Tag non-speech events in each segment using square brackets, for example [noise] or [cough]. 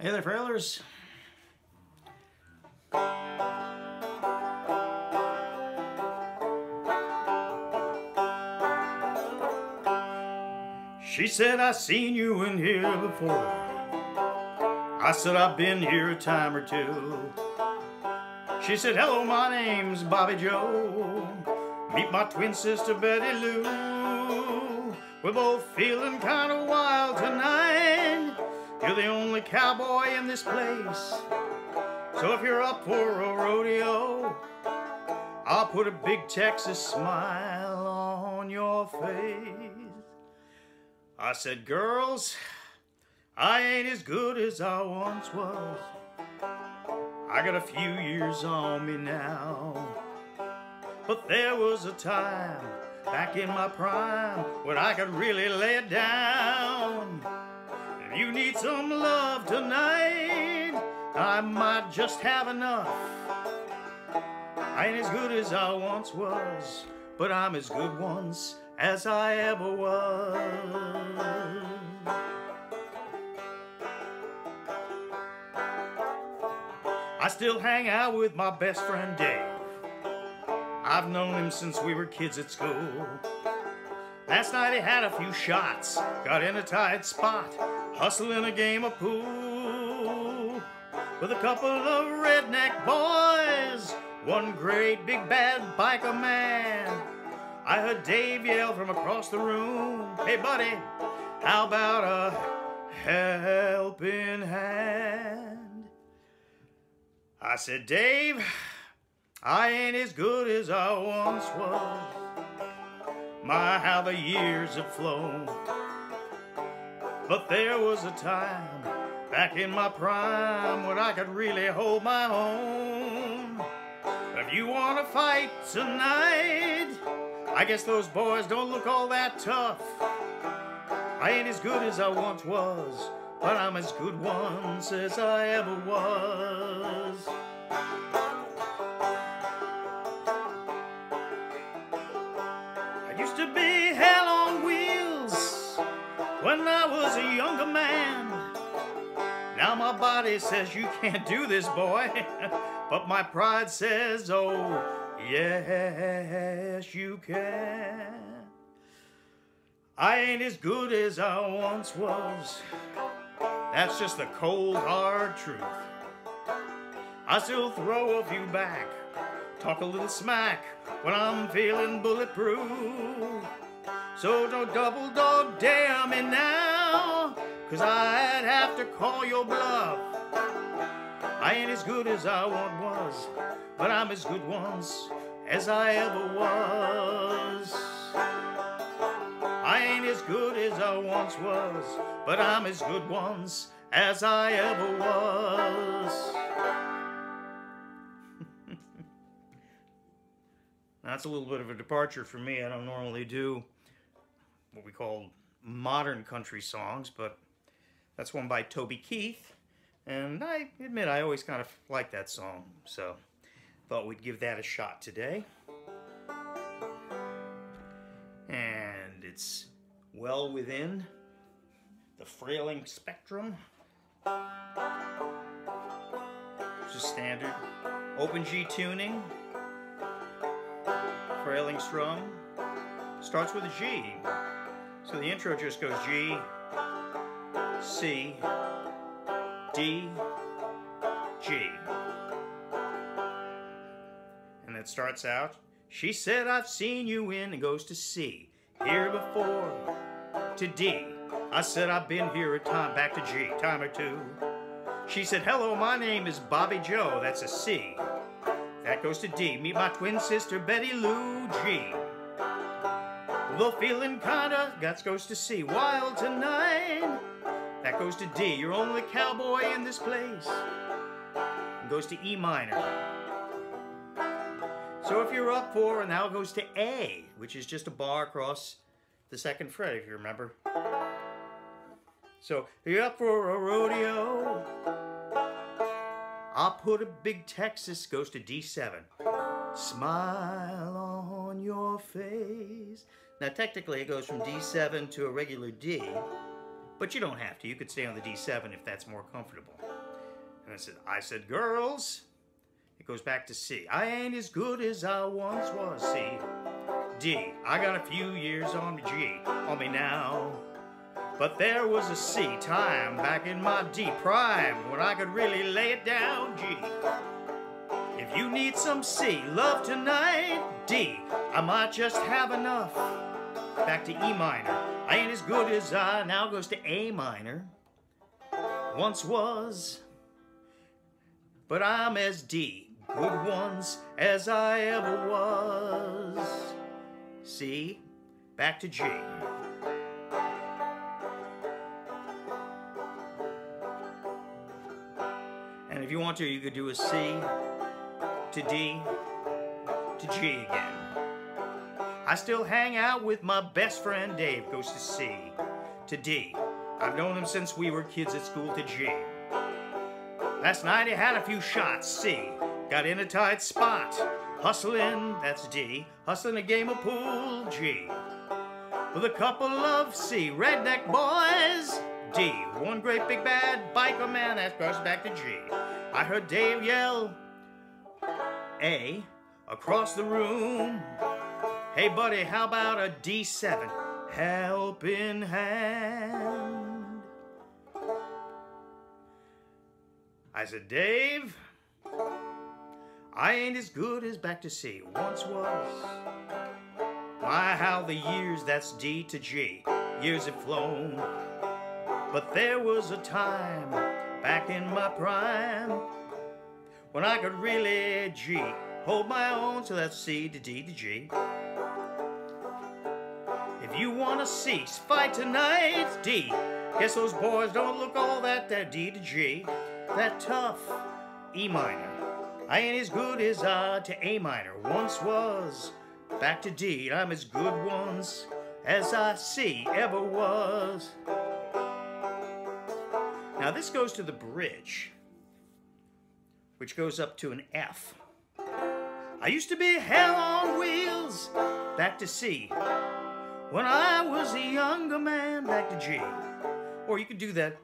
Hey there, frailers. She said, I seen you in here before. I said, I've been here a time or two. She said, hello, my name's Bobby Joe. Meet my twin sister, Betty Lou. We're both feeling kind of wild tonight. You're the only cowboy in this place. So if you're up for a rodeo, I'll put a big Texas smile on your face. I said, girls, I ain't as good as I once was. I got a few years on me now. But there was a time back in my prime when I could really lay it down. You need some love tonight, I might just have enough. I ain't as good as I once was, but I'm as good once as I ever was. I still hang out with my best friend Dave. I've known him since we were kids at school. Last night he had a few shots, got in a tight spot, hustling a game of pool with a couple of redneck boys, one great big bad biker man. I heard Dave yell from across the room, Hey buddy, how about a helping hand? I said, Dave, I ain't as good as I once was. My, how the years have flown. But there was a time back in my prime when I could really hold my own. If you want to fight tonight, I guess those boys don't look all that tough. I ain't as good as I once was, but I'm as good once as I ever was. Body says you can't do this, boy, [laughs] but my pride says, oh, yes, you can. I ain't as good as I once was. That's just the cold, hard truth. I still throw a few back, talk a little smack when I'm feeling bulletproof. So don't double dog dare me now, cause I'd have to call your bluff. I ain't as good as I once was, but I'm as good once as I ever was. I ain't as good as I once was, but I'm as good once as I ever was. [laughs] That's a little bit of a departure for me. I don't normally do what we call modern country songs, but that's one by Toby Keith. And I admit I always kind of like that song, so thought we'd give that a shot today. And it's well within the frailing spectrum. Just standard open G tuning, frailing strum, starts with a G. So the intro just goes G, C, G. And it starts out, she said I've seen you in, and goes to C. Here before, to D. I said I've been here a time, back to G, time or two. She said, hello, my name is Bobby Joe, that's a C. That goes to D. Meet my twin sister, Betty Lou G. The feeling kinda, that goes to C. Wild tonight, that goes to D. You're only cowboy in this place. It goes to E minor. So if you're up for, and now it goes to A, which is just a bar across the second fret, if you remember. So you're up for a rodeo, I'll put a big Texas, goes to D7. Smile on your face. Now technically it goes from D7 to a regular D, but you don't have to. You could stay on the D7 if that's more comfortable. And I said, I said, girls. It goes back to C. I ain't as good as I once was. C. D. I got a few years on. G. On me now. But there was a C time back in my D prime when I could really lay it down. G. If you need some C love tonight, D. I might just have enough. Back to E minor. I ain't as good as I now goes to A minor. Once was. But I'm as D, good once as I ever was. C, back to G. And if you want to, you could do a C to D to G again. I still hang out with my best friend Dave, goes to C to D. I've known him since we were kids at school to G. Last night he had a few shots, C. Got in a tight spot. Hustling, that's D. Hustling a game of pool, G. With a couple of C. Redneck boys, D. One great big bad biker man, that goes back to G. I heard Dave yell, A. Across the room. Hey buddy, how about a D7? Helping hand. I said, Dave, I ain't as good as back to C once was. My, how the years, that's D to G, years have flown. But there was a time back in my prime when I could really G, hold my own, so that's C to D to G. You wanna cease, fight tonight, D. Guess those boys don't look all that, they're D to G that tough. E minor. I ain't as good as I to A minor once was. Back to D, I'm as good once as I C ever was. Now this goes to the bridge, which goes up to an F. I used to be hell on wheels, back to C. When I was a younger man, back to G. Or you could do that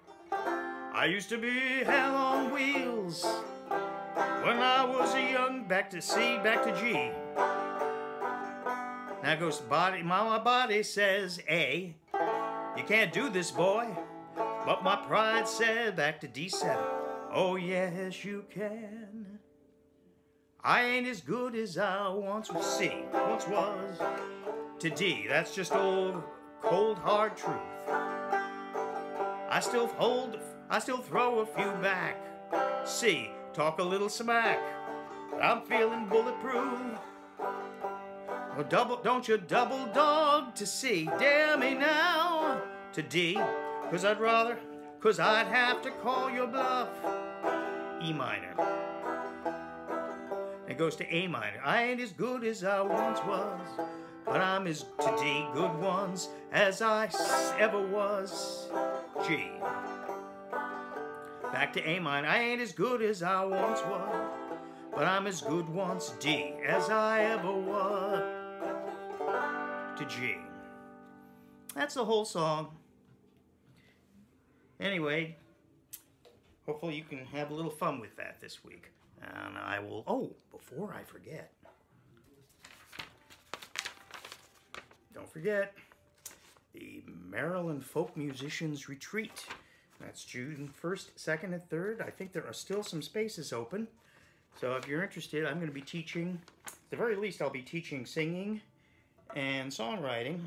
I used to be hell on wheels when I was a young back to C, back to G. Now goes body, my body says A. You can't do this, boy. But my pride said back to D7. Oh, yes, you can. I ain't as good as I once was C, once was. To D, that's just old, cold, hard truth. I still hold I still throw a few back. C, talk a little smack. I'm feeling bulletproof. Well, double, don't you double dog to C. Dare me now to D. Cause I'd rather, cause I'd have to call your bluff. E minor. It goes to A minor. I ain't as good as I once was, but I'm as to D good ones as I ever was. G back to A minor. I ain't as good as I once was, but I'm as good once D as I ever was to G. That's the whole song. Anyway, hopefully you can have a little fun with that this week. And I will, oh, before I forget, don't forget the Maryland Folk Musicians Retreat. That's June 1st, 2nd, and 3rd. I think there are still some spaces open. So if you're interested, I'm going to be teaching, at the very least, I'll be teaching singing and songwriting.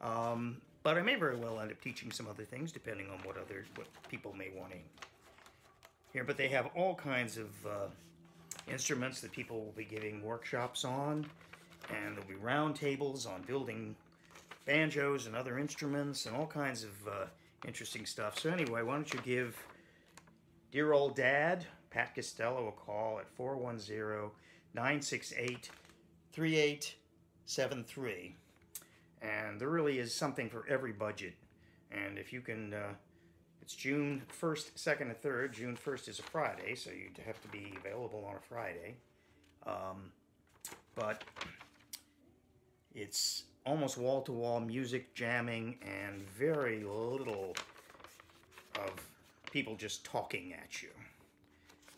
Um, but I may very well end up teaching some other things, depending on what other what people may want to hear. But they have all kinds of uh, instruments that people will be giving workshops on, and there'll be round tables on building banjos and other instruments, and all kinds of uh, interesting stuff. So anyway, why don't you give dear old dad, Pat Costello, a call at 410-968-3873. And there really is something for every budget. And if you can, uh, it's June 1st, 2nd, and 3rd. June 1st is a Friday, so you'd have to be available on a Friday. Um, but it's almost wall to wall music jamming and very little of people just talking at you.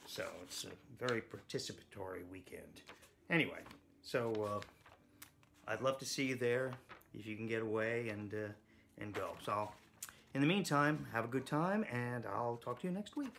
So it's a very participatory weekend. Anyway, so uh, I'd love to see you there if you can get away and uh, and go. So in the meantime, have a good time, and I'll talk to you next week.